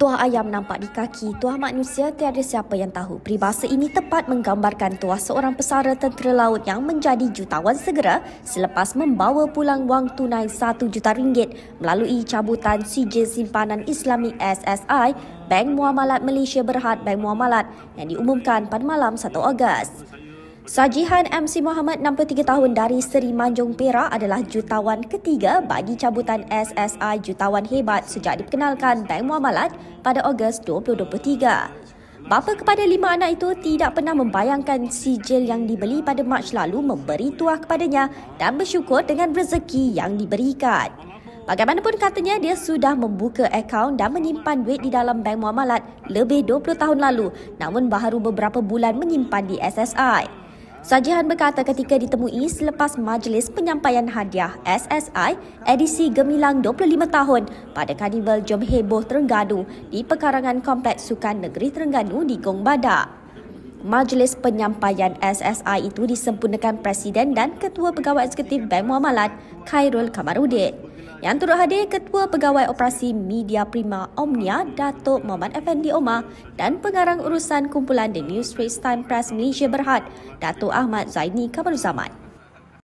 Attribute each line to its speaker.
Speaker 1: Tuah ayam nampak di kaki tuah manusia tiada siapa yang tahu. Peribahasa ini tepat menggambarkan tuah seorang pesara tentera laut yang menjadi jutawan segera selepas membawa pulang wang tunai 1 juta ringgit melalui cabutan sijil simpanan Islamik SSI Bank Muamalat Malaysia Berhad Bank Muamalat yang diumumkan pada malam 1 Ogos. Sajihan MC Muhammad 63 tahun dari Seri Manjung Perak adalah jutawan ketiga bagi cabutan SSI Jutawan Hebat sejak dikenalkan Bank Muamalat pada Ogos 2023. Bapa kepada lima anak itu tidak pernah membayangkan sijil yang dibeli pada Mac lalu memberi tuah kepadanya dan bersyukur dengan rezeki yang diberikan. Bagaimanapun katanya dia sudah membuka akaun dan menyimpan duit di dalam bank muamalat lebih 20 tahun lalu namun baru beberapa bulan menyimpan di SSI. Sajihan berkata ketika ditemui selepas majlis penyampaian hadiah SSI edisi gemilang 25 tahun pada Karnival Jom Heboh Terengganu di pekarangan Kompleks Sukan Negeri Terengganu di Gong Badak. Majlis penyampaian SSI itu disempurnakan Presiden dan Ketua Pegawai Eksekutif Bank Muamalat Khairul Kamarudin. Yang turut hadir Ketua Pegawai Operasi Media Prima Omnia Datuk Muhammad Effendi Omar dan Pengarang Urusan Kumpulan The New Straits Time Press Malaysia Berhad Datuk Ahmad Zaini Kamaruzaman.